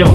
Yo,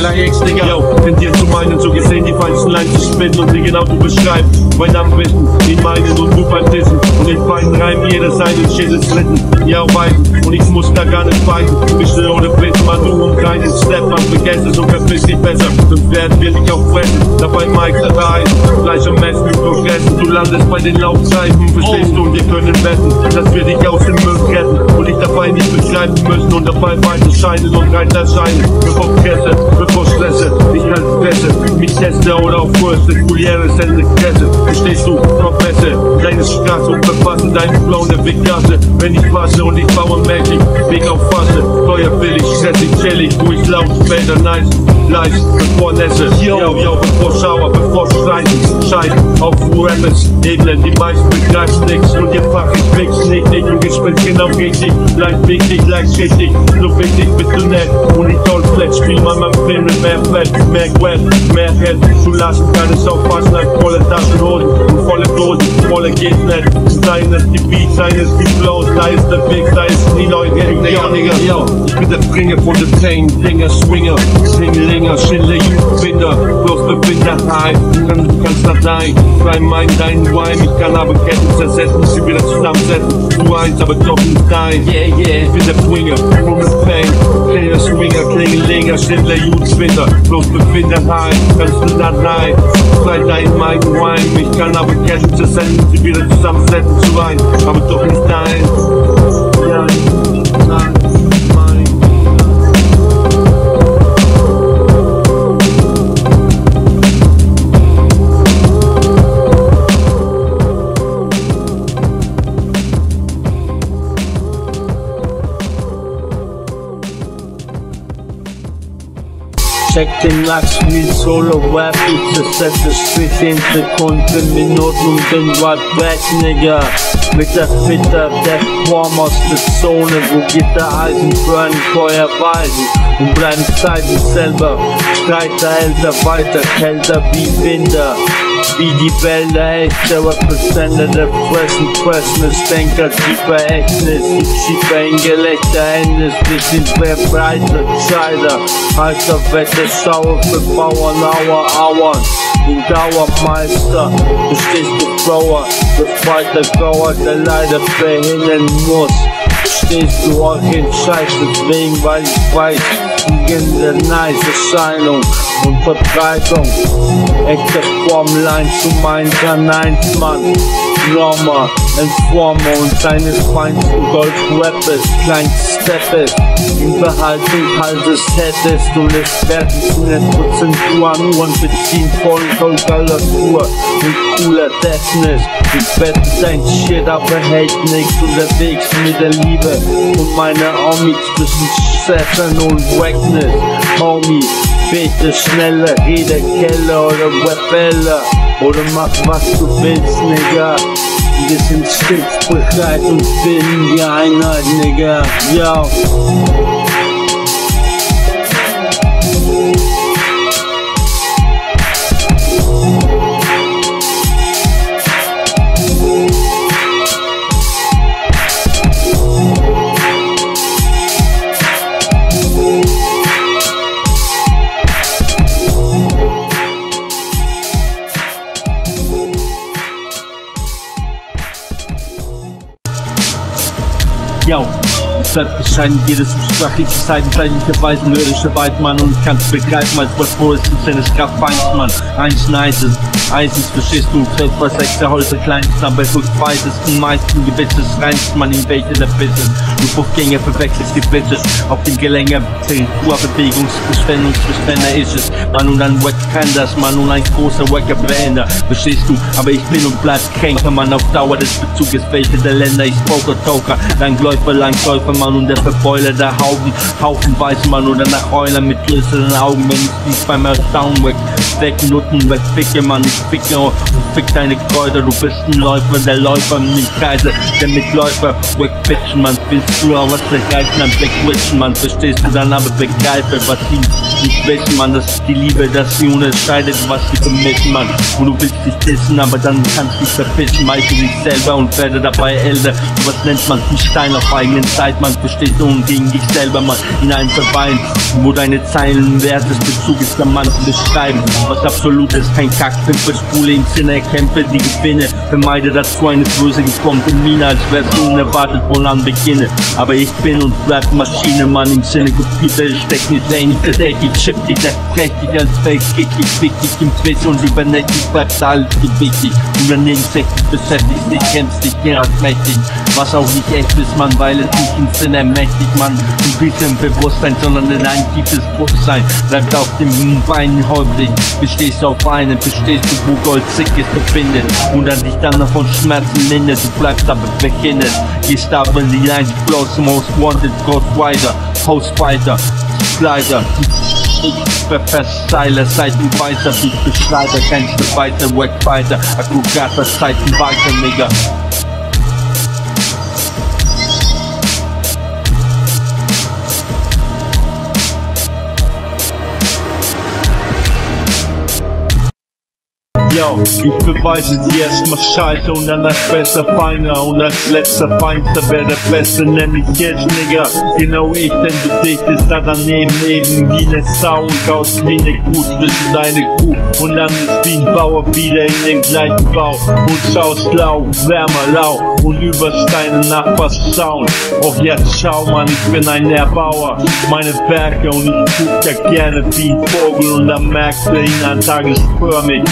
LAX, Digga, yo, tendieren zu meinen, so gesehen die falschen Lines zu spinnen und sie genau zu beschreiben. Mein besten, in meinen und du beim Dissen. Und in feinen Reimen jeder seinen Schädel slitten. Ja, beiden, und ich muss da gar nicht weinen. Bisschen ohne Blitz, mal du um keinen Step, man vergesse es und verpiss dich besser. Sonst werden wir dich auch fressen. Dabei Mike rein, gleich am Messen mit Progressen. Du landest bei den Laufzeiten, verstehst du, und wir können wetten, dass wir dich aus dem Müll retten. Und dich dabei nicht beschreiben müssen und dabei weiter scheinen und rein erscheinen. Bevor Presse, bevor Stresse, ich halt Fresse, mich teste oder auf Kurs, sende Kresse. Verstehst du, Professe, deine Straße und verpassen deinen Flow der Weggasse. Wenn ich passe und ich baue mächtig, Weg auf Fasse, feuerwillig, stressig, chillig, durch laut, später nice, leicht, bevor Nässe, yo, yo, bevor Schauer, bevor Streiten, Scheiden, auf Rappers, Ebenen, die meisten begreifen nichts und ihr Fach, ich fix nicht, nicht. Und ich bin's genau richtig, leicht wichtig, leicht richtig, so wichtig bist du nett und ich toll flat, spiel mal mein Film mit mehr Fett, mehr Quest, mehr Geld zu lassen, kann es aufpassen, als volle Taschenhosen und volle Dosen, volle geht nicht, seien es die Beats, seien es die Flows, sei es der Weg, sei es die Leute, Nigga, Nigga, yo, ich bin der Bringer von den Pain, Dinger, Swinger, Singelinger, Schiller, Jugendbinder, bloß high, du kannst, du kannst da sein, frei mein, dein Wein, ich kann aber Ketten zersetzen, sie wieder zusammensetzen, du eins, aber doch nicht dein, yeah, yeah, ich bin der Bringer von den Pain, Kleiner Swinger, Klingelinge, Schindler, Jugendbinder, bloß Befinder, high, kannst du da rein, frei dein, mein Wein, ich kann aber Ketten zersetzen, sie wieder zusammensetzen, zu ein, aber doch nicht dein, Check den Lachs wie Solo Rap, ich zersetze Strich in Sekunden, Minuten den Rap weg, Nigga. Mit der Fitter, der Form aus der Zone, wo geht der Eisen burn, Feuer weisen und bleiben Zeiten selber. Streiter älter, weiter, kälter wie Winter. Wie die Wälder, echter Representer der Fressen, Freshness, Denker, tiefer Echtnis, die schiefer in Gelächter, Endes, wir sind wer breiter, Scheider, heißer Wetter, Schauer für Bauern, Auer, Auern, in Dauermeister, du stehst du Flower, befreiter Gauer, der leider verhindern muss. Stehst du auch in Scheiß, deswegen, weil ich weiß, gegen der nice Erscheinung und Verbreitung. Echte Formline zu meinen Kaneinsmann. Norma, Informer und seines feinsten Gold-Rappers, kleinst Steppes. In Behaltung haltes hättest du werden zu net Prozenturen Uhren beziehen voll Kalkulatur und cooler Deafness. Ich wette dein Shit, aber hält nix unterwegs mit der Liebe und meine Omis zwischen Seffen und Wackness. Homie, bitte schneller, rede Keller oder Rebelle oder mach was du willst, Nigga. Wir sind stützbereit und bilden die Einheit, Nigga. Yo. Yo, bleibt bescheiden, jedes sprachliche Zeiten, zeitliche Weisen, lyrische Weidmann und ich kann's begreifen, als was vor ist, und seines Kraft Feinstmann, eins Neises, Eisens verstehst du, Treffer, sechster Häuser, kleinsten, aber fünf weitesten, meisten Gewitzes, reinst man in welche der Business, du Fußgänger verwechselst die Bitches, auf dem Gelänge, Bewegungsbeschwendungsbestände ist es, man und ein Wack kann das, man und ein großer Wacker Bränder, verstehst du, aber ich bin und bleib Kränker, man auf Dauer des Bezuges, welche der Länder ist Poker-Toker, Langläufer, Langläufer, Mann und der Verbeuler der Hauben, Haufen weiß man oder nach Euler mit glitzernden Augen, wenn ich dies beim Erstaunen weg, wegnutten, wegficke, man, ich Ficker und fick deine Kräuter, du bist ein Läufer, der Läufer im Kreise, der Mitläufer, wegpitchen, man willst du auch was erreichen, dann wegwischen, man verstehst du dann aber begreife, was die nicht wissen, man, das ist die Liebe, dass sie unterscheidet, was sie vermischen, man, und du willst dich dissen, aber dann kannst du dich verpissen, meiste dich selber und werde dabei älter, was nennt man einen Stein auf eigenen Zeit, man versteht nur gegen dich selber, man, in einem Verwein, wo deine Zeilen wert des Bezuges der Mann beschreiben, was absolut ist, kein Kack, Spule im Sinne, kämpfe die Gewinne, vermeide dazu eine böse geformte Mine, als wär's unerwartet wohl an Beginne, aber ich bin und bleib Maschine, Mann, im Sinne ich steck nicht ein, verdächtig, chip dich, prächtig als Fake, wichtig, wichtig im Twitch und übernächtig bleibt alles gewichtig, übernimmst 60, beschäftigst dich, kämpfst dich, gerad mächtig, was auch nicht echt ist, man, weil es nicht im Sinne ermächtigt, man, du bist im Bewusstsein, sondern in ein tiefes Bewusstsein, bleibt auf dem Bein holprig, bestehst auf einen, bestehst du, wo Gold sick ist, verbindet, und dann dich dann von Schmerzen lindert, du bleibst aber behindert, gehst aber in die Line, die flows most wanted, God Rider, Hostfighter, Slider, Verfestseile, Seitenweiser, du Beschreiber, kennst weiter, Wegfighter, Akkurater, Zeiten weiter, Nigga. Yo, ich beweise dir erstmal Scheiße und dann als bester Feiner und als letzter Feinster wer der Beste, nenn ich jetzt, Nigga. Genau ich, denn du dichtest da daneben eben wie ne Sau und kaust wie ne Kuh zwischen deine Kuh und landest wie ein Bauer wieder in den gleichen Bau und schaust lau, wärmer lau und übers deine Nachbars schauen. Och jetzt schau man, ich bin ein Erbauer, meine Werke und ich guck ja gerne wie ein Vogel. Und dann merkst du ihn an tagesförmig,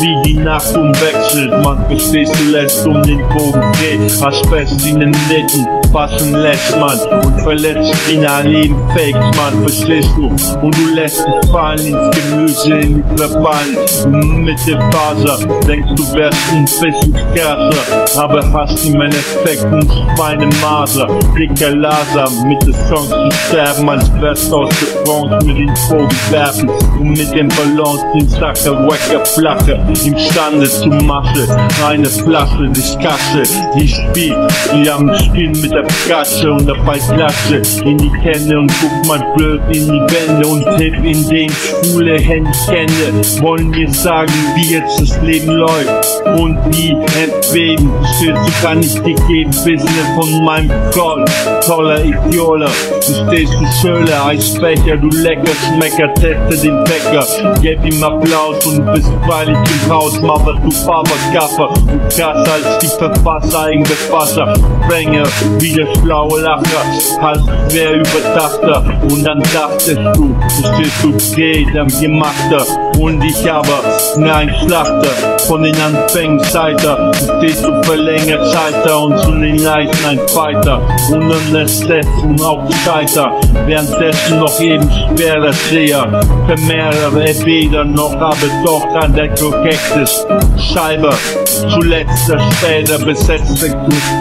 wie die Nacht umwechselt, man verstehst du lässt um den Bogen dreh, Asbest in den Lippen, passen lässt man und verletzt ihn an Leben fakes man, verstehst du, und du lässt dich fallen ins Gemüse, in die Verband, mit der Faser, denkst du wärst ein bisschen krasser, aber hast im Endeffekt ein Schweinemaser, dicker Laser, mit der Chance zu sterben, als wärst aus der Bronze mit den Vogel werfen. Und mit dem Ballon den Sacker, Wacker, Flache, imstande zu Masche, eine Flasche, die Kasche, die spielt, die am Spiel mit der Kasche und dabei Klatsche. In die Kenne und guck mal blöd in die Wände und tipp in den schwule Hände kenne, wollen mir sagen, wie jetzt das Leben läuft und wie entweden, stehst du kann ich geben, Business von meinem Gold, toller Idioler, du stehst du Schöle, Eisbecher, du lecker Schmecker, teste den Bäcker, gib ihm Applaus und bist freilich im Haus, Mother, du Farmer-Gaffer, du krasser als die Verfasser, Eigenbefasser, Sprenge, wie der schlaue Lacher, halt schwer überdachter, und dann dachtest du, du stehst du geht am Gemachter, und ich aber, nein, Schlachter, von den Anfängen Seiter, du stehst du verlängert Scheiter und zu den Leichen ein Fighter, und dann lässt letzten auch Scheiter, währenddessen noch eben schwerer Seher, vermehrer weder noch, aber doch an der korrektes Scheibe, zuletzt der später besetzte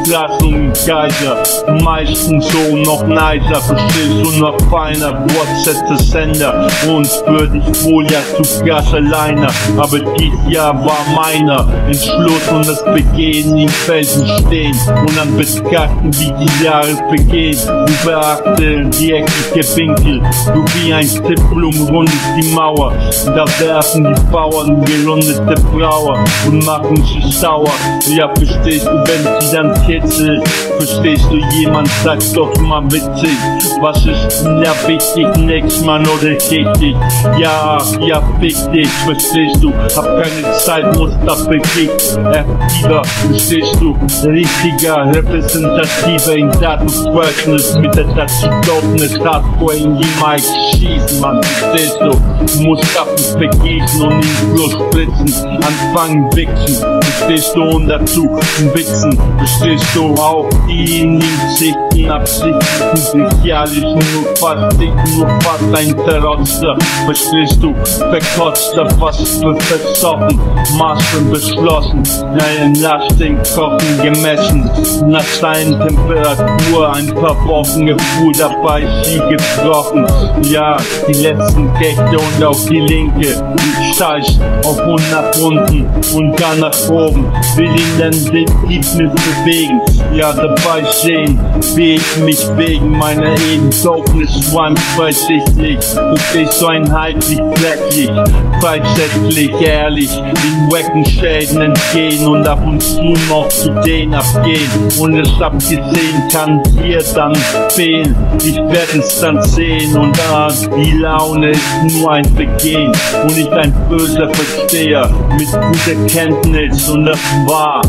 Klassen Geiger, meistens so noch neiser, verstehst du noch feiner, WhatsApp Sender, uns würde ich wohl ja zu Gast alleine, aber dies Jahr war meiner Entschluss und das Begehen im Felsen stehen. Und an betrachten, wie die Jahre begehen, du beachte die eckige Winkel, du wie ein Zipplum rundest die Mauer, da werfen die Bauern gerundete Brauer und machen sich sauer, ja verstehst du, wenn sie dann kitzelt, verstehst du, jemand sagt doch mal witzig, was ist denn wichtig, nix Mann oder richtig, ja, ja fick dich, verstehst du, hab keine Zeit, muss das bekriegt, aktiver, verstehst du, richtiger, repräsentativer in Datenquirkness mit der dazu Dopeness, Hardcore in die Mic schießen, man, verstehst du, muss Kappen vergießen und ihn bloß spritzen, anfangen wichsen, verstehst du, und dazu ein Wichsen, verstehst du, auch die Insekten absichtlichen, bestialischen, nur fast dicken, nur fast ein Verrotzter. Verstehst du, verkotzter, fast für versoffen, Maßen beschlossen, deinen Lasten kochen gemessen, nach seinen Temperatur ein paar Wochen Gefühl dabei, sie gebrochen. Ja, die letzten Kette und auch die linke, die steigt auf und nach unten und dann nach oben, will ihn dann den Tiefnis bewegen, ja dabei sehen, wie ich mich wegen meiner eben Dopeness schwamm,versichtlich, und ich so einheitlich, flecklich, freizeitlich, ehrlich, den Weckenschäden entgehen und ab und zu noch zu denen abgehen. Und es abgesehen kann dir dann fehlen, ich werde es dann sehen und ah, die Laune ist nur ein Vergehen und nicht ein böser Versteher mit guter Kenntnis und das war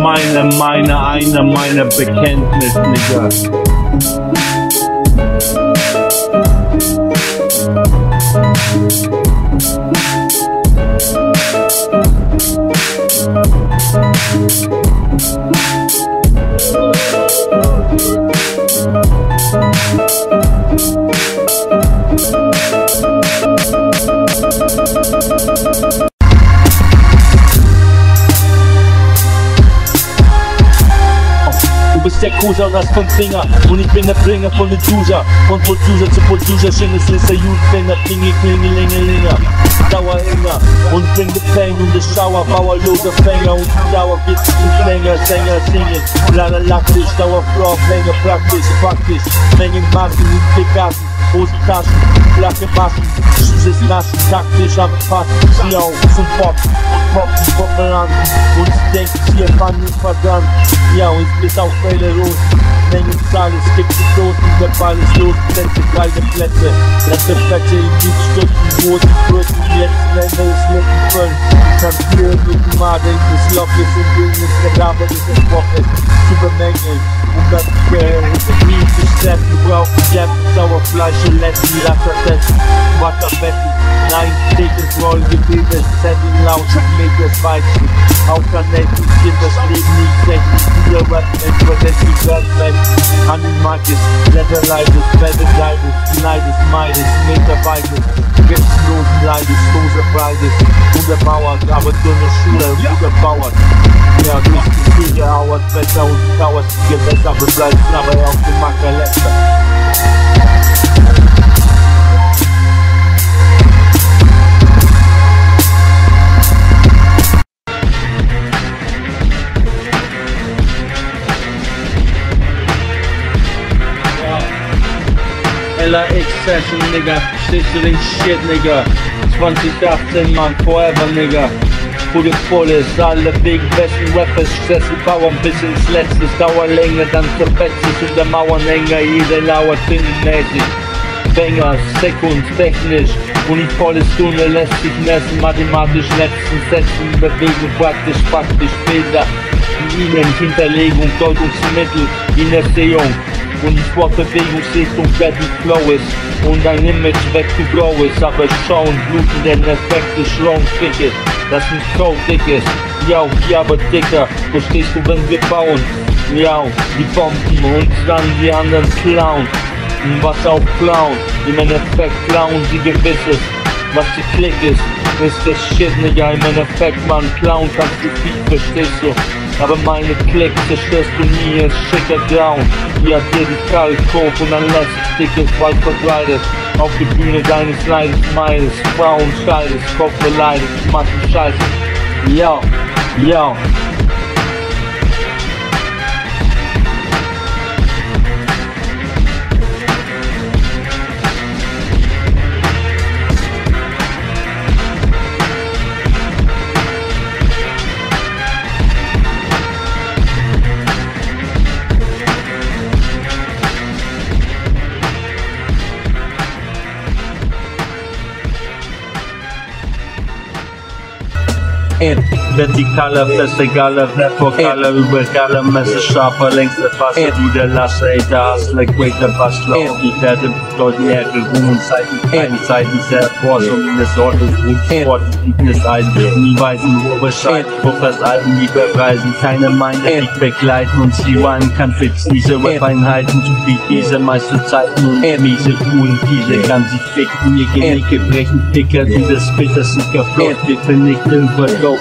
meine, meine, einer meiner Bekenntnis, Nigga. Du bist der Cruiser und hast fünf Finger Und ich bin der Bringer von den Juicer Von Producer zu Producer, schönes Lister, Jugendfinger Klinge, Klinge, Linge, Linge Daueringer Und the Pain und the Schauer Bauer, loser Fänger. Und die Dauer geht nicht länger Sänger singen, leider laktisch Dauer Frau, länger praktisch, praktisch Mengen Massen und Pickgassen Hosentaschen, flache Maschen, süßes Naschen, taktisch am Pass, sie auf zum Pop, Pop, Pop an. Und sie denkt, hier kann nicht verdammt, ja und bis auf Fälle los, Mengen Zahl, es gibt die Dosen, der Ball ist los, Plätze, kleine Plätze, letzte Fette in die Stücken, wo die Größen, jetzt Länder ist Lücken füllen, kann hier mit dem Maden, des Lockes und Dünges, der Gabe des Woches, zu bemängeln, Oulacoué, mille success, broke depth, sour flush, and let me laugh at this. What a battle. Nine stages roll the beavers, setting loud, make us fight. How can they give us leave me safe? Feel weapons, but they see well back. Honey markets, leather lighters, feather divers, Midas, Midas, the virus. Untermauert, aber dünne Schule, unterbauert, ja, durch die Kriege hauert Wetter und dauert die Gewässer, aber bleibt dabei auf dem Macker letzter. LAX Session, Nigga. Stehst du den Shit, Nigga? 2018, Mann, forever, Nigga. Du voll ist, alle wegen besten Rappers, Stressel Bauern bis ins Letzte, Dauerlänge, dann zerfetzt es unter Mauern enger, jeder lauert mäßig. Banger, Sekund, technisch, univolles Tunnel lässt sich messen, mathematisch letzten Sätzen, Bewegung praktisch, faktisch, Bilder, Linien, Hinterlegung, Deutungsmittel, in Ersehung, und die Fortbewegungsrichtung Betty Flow ist. Und ein Image weg to grow ist, aber schauen, bluten den Effekt des Long Fick ist, das so dick ist, ja, ja, aber dicker, wo stehst du, wenn wir bauen? Ja, die Bomben und dann die anderen klauen, und was auch klauen, im Endeffekt klauen sie gewisses, was die Klick ist, ist das Shit, Nigga, im Endeffekt, man, klauen kannst du viel, verstehst du? Aber meine Klicks zerstörst du nie, es schicker down. Ja, dir die Kalkhof und dann lässt dickes weit verbreitet Auf die Bühne deines Leides, meines Frauen scheidest, Kopf verleidet, Massen scheiße. Ja, ja vertikale, festegale, vertikale, übergale, messerscharfe, längste Fasse, die der Lasse, da hast, leg, wait, der Bass, lauf, die Werte, bedeuten Ehre, Ruhm und Zeiten, keine Zeiten, sehr Forschung, des Ortes, Ruhm, Sport, fliegendes Eisen, nie weisen, wo Bescheid, wo fast Alten, die bereisen, keine Meine, dich begleiten und sie weinen kann fix. Diese Rap-Einheiten, so wie diese meiste Zeiten und miese Kuhn, diese kann sich ficken, ihr Genicke brechen, Picker, dieses bittersten Geflott, wir vernichten,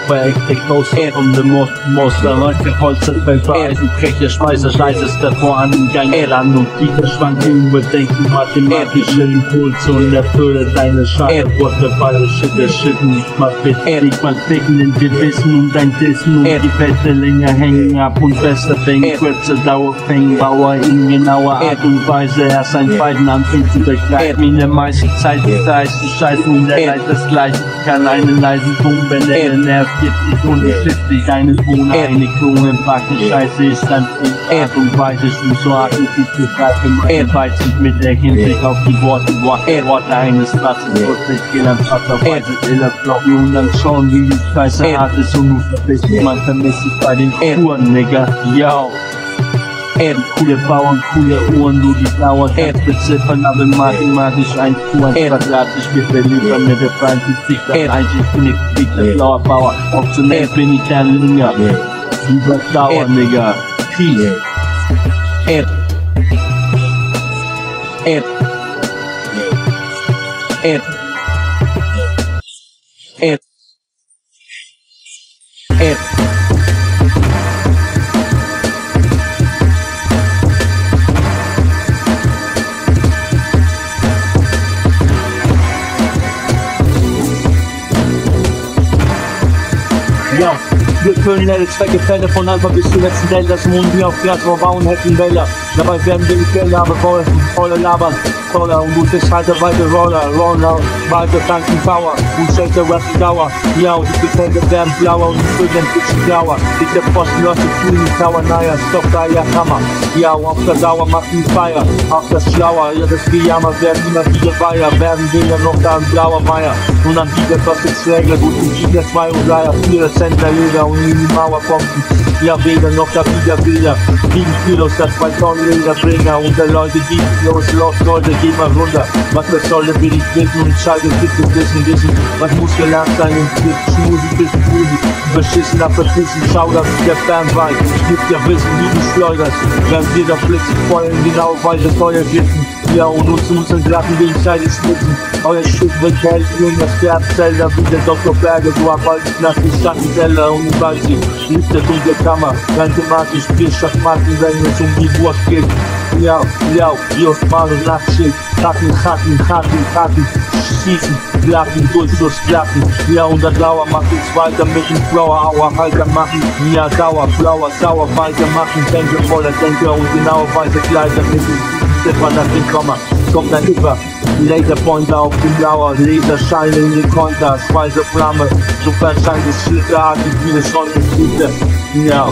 bei echte Coaster, um den Most, Monster, Leute, Holzer, Beweisen, Brecher, Schmeißer, Scheißes davor an den Gang ran. Und die Verschwankungen überdenken, mathematische Impulse und erfülle deine Scheiße, Worte, Balle, Schütte, Schütten, nicht mal fit, nicht mal ficken in Wissen und dein Dissen. Und die Fette länger hängen ab und fester fängen, kürzer Dauerfängen, Bauer in genauer Art und Weise, erst ein Feiden anfängt zu begleiten, in der meisten Zeit, da ist die Scheiße und der Leid das Gleiche, kann einen leisen Ton, wenn er gibt dich und es schifft dich eine Wohne, eine Klone, packen, Scheiße ist ein Art und Weise, schon so hart ich begreife meine Weizen mit der Hinsicht auf die Worte, Worte, Worte eines Platzes, und nicht gelernt, Vater, Weise, Iller, Blocken und dann schauen, wie die Scheiße hart ist und du dich, man vermisst dich bei den Spuren, Nigga, yo. Ey, coole Bauern, coole Uhren, du die blaue Herzbeziffern, aber mathematisch ein Fuhr, quadratisch, wir beliefern mit der 72, das einzig bin ich, ich der blaue Bauer, optionell bin ich der Linger, über Dauer, Nigga, Peace. Ed. Ed. Ed. Ed. Ed. Ja, wir füllen leere Zwecke Fälle von Anfang bis zum letzten Teil, das Mond wie auf Gras, wo bauen hätten Wälder. Dabei werden wir die aber voll, voller Labern, voller und halt der weite Roller, Roller, weiter tanken Power, und schenkt der Rap die Dauer. Ja, die Gefände werden blauer und die Vögel bisschen blauer. Ich der Posten läuft die Kühlen Tower, naja, stopp da, ja, Hammer. Ja, auf der Dauer macht die Feier, auf das Schlauer, ja, das Gejammer werden immer wieder Weiher, werden ja noch da ein blauer Meier. Und dann wieder kostet Schläger, gut, und wieder zwei und Dreier, vier Cent der Leder und in die Mauer kommt ja weder noch da wieder Bilder. Sieben Kilos, das zwei Tonnen Lederbringer und der Leute, die los, los, Leute, geh mal runter. Was das soll, will ich wissen und schalte bitte wissen, wissen, was muss gelernt sein und schmusen, wissen, wissen, beschissener, verpissen, schau da wie der Fernwein. Gibt ja Wissen, wie du schleuderst, während wir da Blitze voll in genau weise Feuer glitzen. Ja, und uns unseren glatten Weg Seite schnitzen. Euer Stück wird hält, in das Gerbenzelder, wie der Dr. Berger, du arbeitest nach den Schattenteller und weiß nicht, liegt der dunkle Kammer, rein thematisch, Wirtschaft, Marken, wenn es um die Wurst geht. Ja, ja, mal und Nachtschild, Hacken, Hacken, Hacken, Hacken, schießen, glatten, Durchschuss, glatten. Ja, und der Lauer macht uns weiter mit dem Flower, Auer, Halter machen. Ja, Dauer, Flower, sauer, weitermachen, Denke voller Denker und genaue weiße Kleider mit dem Ziffer nach dem Komma. Kommt ein Über, Laserpointer auf dem Lauer, Laserscheine in den Konters, weiße Flamme. So scheint es schlitterartig wie eine Sonnenflüte. Ja,